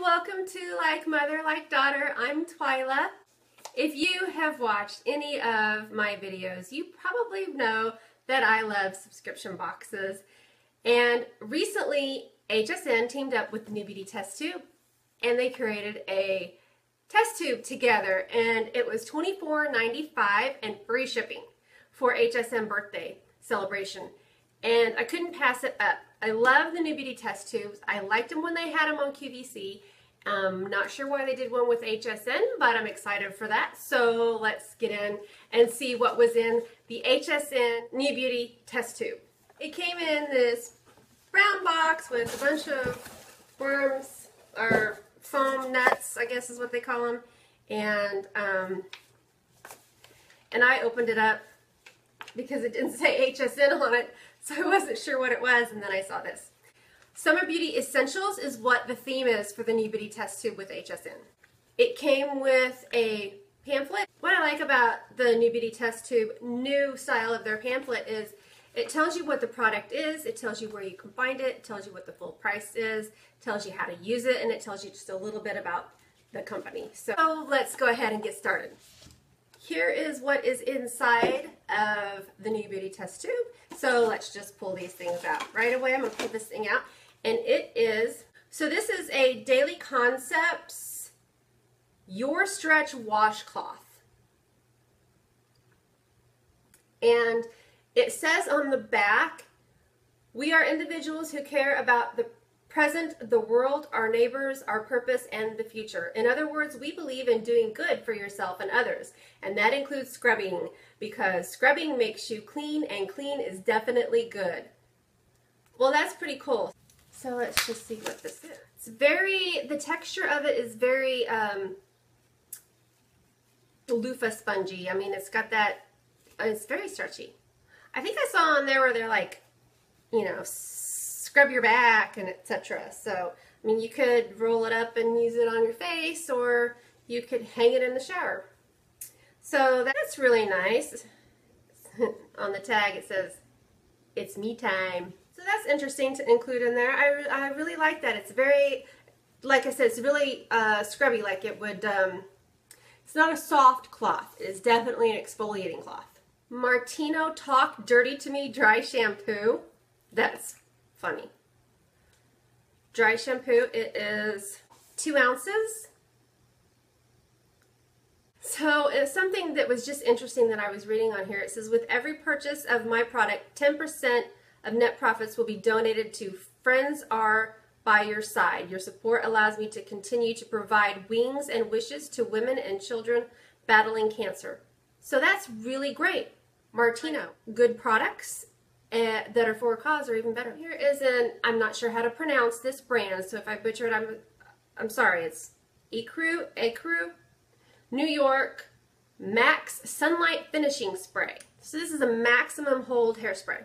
Welcome to Like Mother, Like Daughter. I'm Twila. If you have watched any of my videos, you probably know that I love subscription boxes. And recently, HSN teamed up with the New Beauty Test Tube and they created a test tube together and it was $24.95 and free shipping for HSN birthday celebration. And I couldn't pass it up. I love the New Beauty test tubes. I liked them when they had them on QVC. Um, not sure why they did one with HSN, but I'm excited for that. So let's get in and see what was in the HSN New Beauty test tube. It came in this brown box with a bunch of worms or foam nuts, I guess is what they call them. And, um, and I opened it up because it didn't say HSN on it, so I wasn't sure what it was, and then I saw this. Summer Beauty Essentials is what the theme is for the New Beauty Test Tube with HSN. It came with a pamphlet. What I like about the New Beauty Test Tube new style of their pamphlet is it tells you what the product is, it tells you where you can find it, it tells you what the full price is, tells you how to use it, and it tells you just a little bit about the company. So let's go ahead and get started. Here is what is inside of the New Beauty Test Tube. So let's just pull these things out. Right away, I'm to pull this thing out. And it is, so this is a Daily Concepts Your Stretch Washcloth. And it says on the back, we are individuals who care about the present, the world, our neighbors, our purpose, and the future. In other words, we believe in doing good for yourself and others, and that includes scrubbing because scrubbing makes you clean, and clean is definitely good. Well, that's pretty cool. So let's just see what this is. It's very, the texture of it is very um, loofah spongy. I mean, it's got that, it's very stretchy. I think I saw on there where they're like, you know, scrub your back and etc. So, I mean, you could roll it up and use it on your face or you could hang it in the shower. So that's really nice. on the tag it says, it's me time. So that's interesting to include in there. I, I really like that. It's very, like I said, it's really uh, scrubby like it would, um, it's not a soft cloth. It is definitely an exfoliating cloth. Martino Talk Dirty to Me Dry Shampoo. That's funny. Dry shampoo, it is two ounces. So it's something that was just interesting that I was reading on here. It says, with every purchase of my product, 10% of net profits will be donated to Friends Are by Your Side. Your support allows me to continue to provide wings and wishes to women and children battling cancer. So that's really great. Martino, good products uh, that are for a cause are even better. Here is an, I'm not sure how to pronounce this brand, so if I butcher it, I'm, I'm sorry. It's Ecru, Ecru, New York Max Sunlight Finishing Spray. So this is a maximum hold hairspray.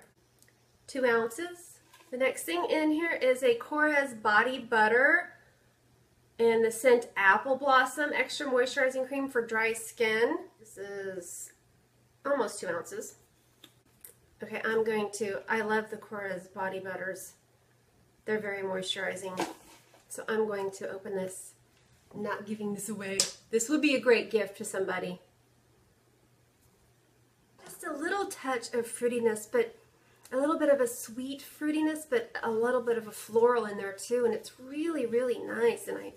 Two ounces. The next thing in here is a Korres Body Butter and the scent Apple Blossom Extra Moisturizing Cream for dry skin. This is almost two ounces. Okay, I'm going to, I love the Korres Body Butters. They're very moisturizing. So I'm going to open this, not giving this away. This would be a great gift to somebody. Just a little touch of fruitiness, but a little bit of a sweet fruitiness, but a little bit of a floral in there too. And it's really, really nice. And I,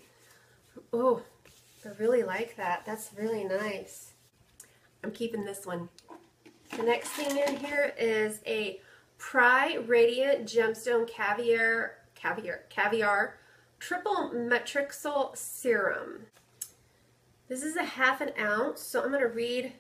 oh, I really like that. That's really nice. I'm keeping this one. The next thing in here is a PRAI Radiant Gemstone Caviar, Caviar, Caviar Triple Matrixyl Serum. This is a half an ounce, so I'm going to read. It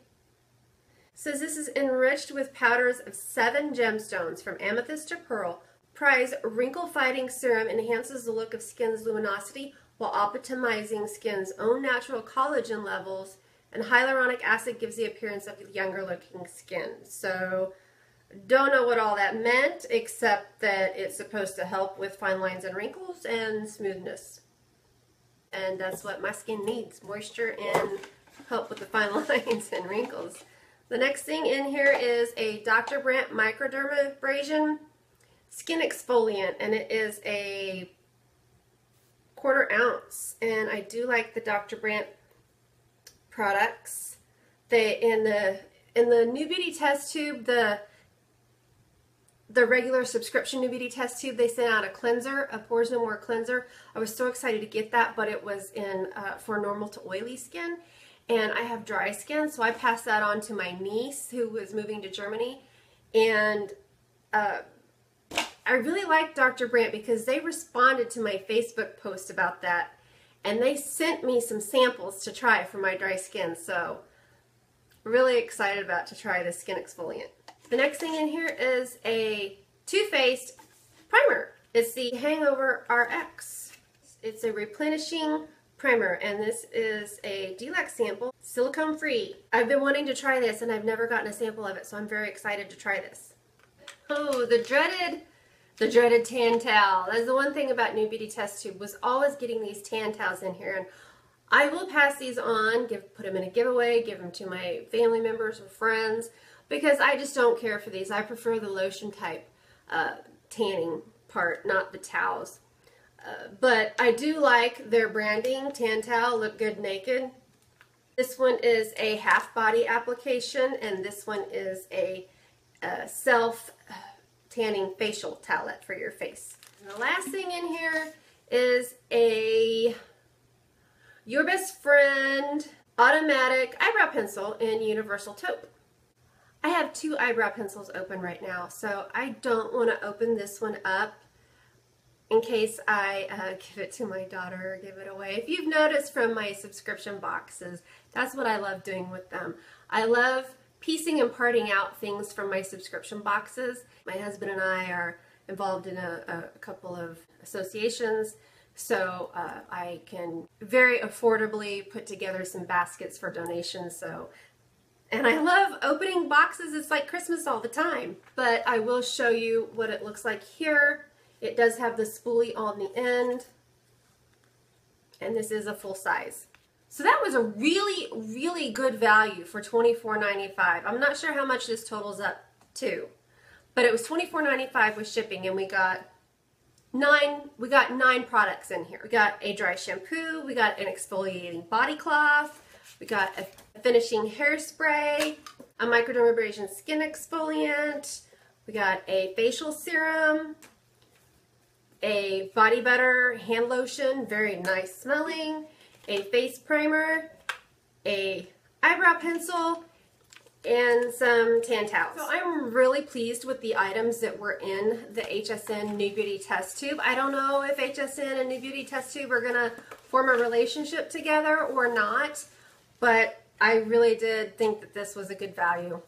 says this is enriched with powders of seven gemstones from amethyst to pearl. PRAI's wrinkle fighting serum enhances the look of skin's luminosity while optimizing skin's own natural collagen levels and hyaluronic acid gives the appearance of younger looking skin. So don't know what all that meant except that it's supposed to help with fine lines and wrinkles and smoothness. And that's what my skin needs, moisture and help with the fine lines and wrinkles. The next thing in here is a Dr. Brandt Microdermabrasion Skin Exfoliant and it is a quarter ounce. And I do like the Dr. Brandt products. They in the in the New Beauty test tube, the the regular subscription New Beauty test tube, they sent out a cleanser, a Pores No More cleanser. I was so excited to get that, but it was in uh, for normal to oily skin. And I have dry skin, so I passed that on to my niece who was moving to Germany. And uh, I really like Dr. Brandt because they responded to my Facebook post about that. And they sent me some samples to try for my dry skin. So really excited about to try this skin exfoliant. The next thing in here is a Too Faced primer. It's the Hangover RX. It's a replenishing primer and this is a deluxe sample, silicone free. I've been wanting to try this and I've never gotten a sample of it so I'm very excited to try this. Oh, the dreaded, the dreaded tan towel. That's the one thing about New Beauty Test Tube was always getting these tan towels in here and I will pass these on, give put them in a giveaway, give them to my family members or friends because I just don't care for these. I prefer the lotion type uh, tanning part, not the towels. Uh, but I do like their branding, Tan Towel, Look Good Naked. This one is a half body application and this one is a, uh, self uh, tanning facial towelette for your face. And the last thing in here is a Your Best Friend Automatic Eyebrow Pencil in Universal Taupe. I have two eyebrow pencils open right now, so I don't want to open this one up in case I uh, give it to my daughter or give it away. If you've noticed from my subscription boxes, that's what I love doing with them. I love piecing and parting out things from my subscription boxes. My husband and I are involved in a, a couple of associations, so uh, I can very affordably put together some baskets for donations. So and I love opening boxes. It's like Christmas all the time. But I will show you what it looks like here. It does have the spoolie on the end. And this is a full size. So that was a really, really good value for $24.95. I'm not sure how much this totals up to. But it was $24.95 with shipping and we got nine we got nine products in here. We got a dry shampoo, we got an exfoliating body cloth, we got a finishing hairspray, a microdermabrasion skin exfoliant, we got a facial serum, a body butter hand lotion, very nice smelling, a face primer, a eyebrow pencil, and some tan towels. So I'm really pleased with the items that were in the HSN New Beauty Test Tube. I don't know if HSN and New Beauty Test Tube are to form a relationship together or not, but I really did think that this was a good value.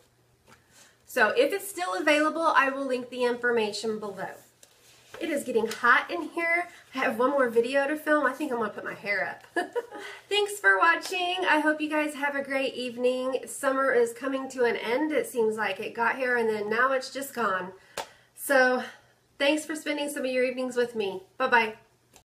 So if it's still available, I will link the information below. It is getting hot in here. I have one more video to film. I think I'm going to put my hair up. Thanks for watching. I hope you guys have a great evening. Summer is coming to an end. It seems like it got here and then now it's just gone. So thanks for spending some of your evenings with me. Bye-bye.